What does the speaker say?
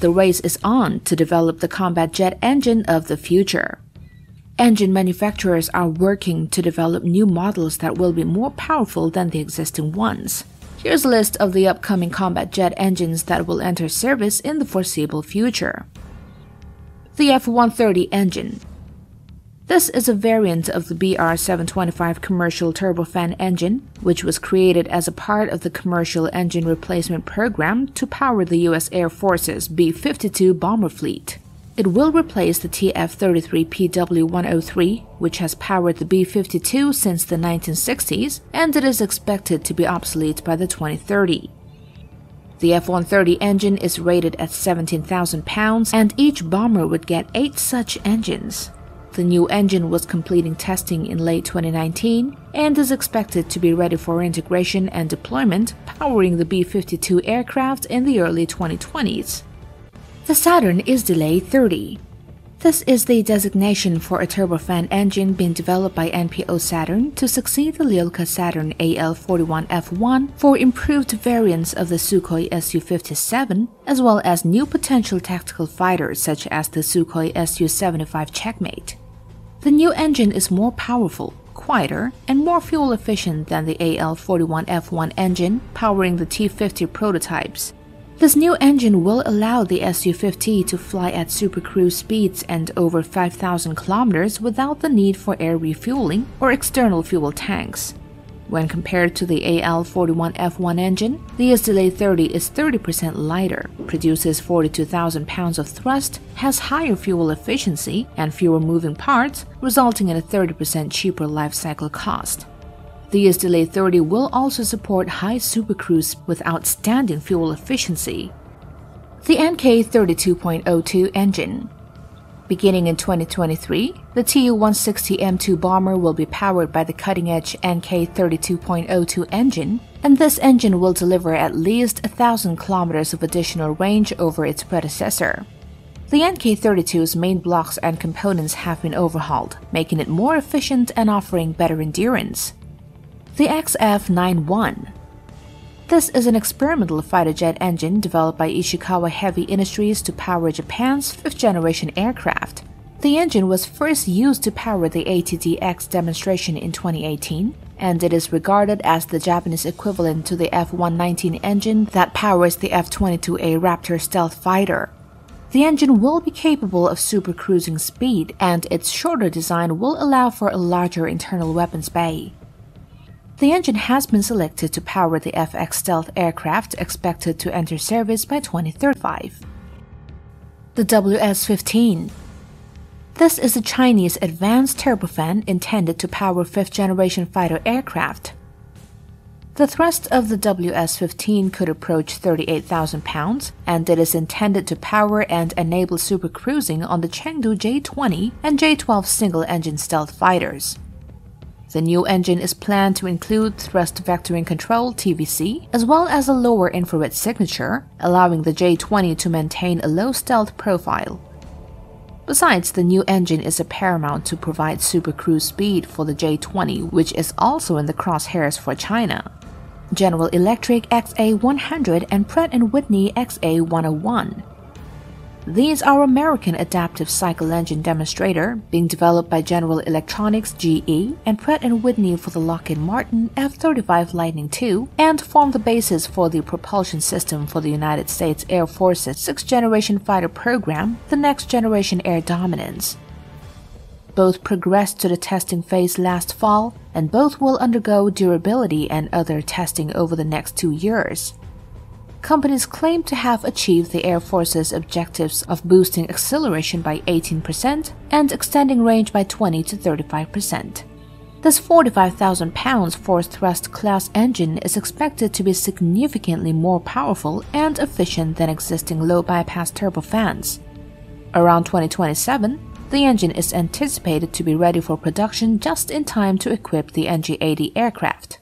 the race is on to develop the combat jet engine of the future. Engine manufacturers are working to develop new models that will be more powerful than the existing ones. Here's a list of the upcoming combat jet engines that will enter service in the foreseeable future. The F-130 engine. This is a variant of the BR-725 commercial turbofan engine, which was created as a part of the Commercial Engine Replacement Program to power the U.S. Air Force's B-52 bomber fleet. It will replace the TF-33PW-103, which has powered the B-52 since the 1960s, and it is expected to be obsolete by the 2030. The F-130 engine is rated at 17,000 pounds, and each bomber would get 8 such engines. The new engine was completing testing in late 2019 and is expected to be ready for integration and deployment, powering the B-52 aircraft in the early 2020s. The Saturn izdeliye 30. This is the designation for a turbofan engine being developed by NPO Saturn to succeed the Lyulka Saturn AL41F1 for improved variants of the Sukhoi Su-57, as well as new potential tactical fighters such as the Sukhoi Su-75 Checkmate. The new engine is more powerful, quieter, and more fuel efficient than the AL41F1 engine powering the T-50 prototypes, this new engine will allow the Su-50 to fly at supercruise speeds and over 5,000 kilometers without the need for air refueling or external fuel tanks. When compared to the AL41F1 engine, the izdeliye 30 is 30% lighter, produces 42,000 pounds of thrust, has higher fuel efficiency, and fewer moving parts, resulting in a 30% cheaper life cycle cost. The izdeliye 30 will also support high supercruise with outstanding fuel efficiency. The NK 32.02 engine. Beginning in 2023, the Tu-160M2 bomber will be powered by the cutting-edge NK 32.02 engine, and this engine will deliver at least 1,000 kilometers of additional range over its predecessor. The NK32's main blocks and components have been overhauled, making it more efficient and offering better endurance the XF9-1. This is an experimental fighter jet engine developed by Ishikawa Heavy Industries to power Japan's fifth-generation aircraft. The engine was first used to power the ATD-X demonstration in 2018, and it is regarded as the Japanese equivalent to the F-119 engine that powers the F-22A Raptor stealth fighter. The engine will be capable of supercruising speed, and its shorter design will allow for a larger internal weapons bay. The engine has been selected to power the FX stealth aircraft expected to enter service by 2035. The WS-15 This is a Chinese advanced turbofan intended to power fifth-generation fighter aircraft. The thrust of the WS-15 could approach 38,000 pounds, and it is intended to power and enable supercruising on the Chengdu J-20 and J-12 single-engine stealth fighters. The new engine is planned to include thrust vectoring control TVC, as well as a lower infrared signature, allowing the J20 to maintain a low stealth profile. Besides, the new engine is a paramount to provide super cruise speed for the J20, which is also in the crosshairs for China. General Electric XA100 and Pratt & Whitney XA101 these are American adaptive cycle engine demonstrator being developed by General Electronics GE and Pratt & Whitney for the Lockheed Martin F-35 Lightning II and form the basis for the propulsion system for the United States Air Force's sixth-generation fighter program, the Next Generation Air Dominance. Both progressed to the testing phase last fall, and both will undergo durability and other testing over the next two years companies claim to have achieved the Air Force's objectives of boosting acceleration by 18% and extending range by 20 to 35%. This 45,000 pounds forced thrust class engine is expected to be significantly more powerful and efficient than existing low bypass turbofans. Around 2027, the engine is anticipated to be ready for production just in time to equip the NGAD aircraft.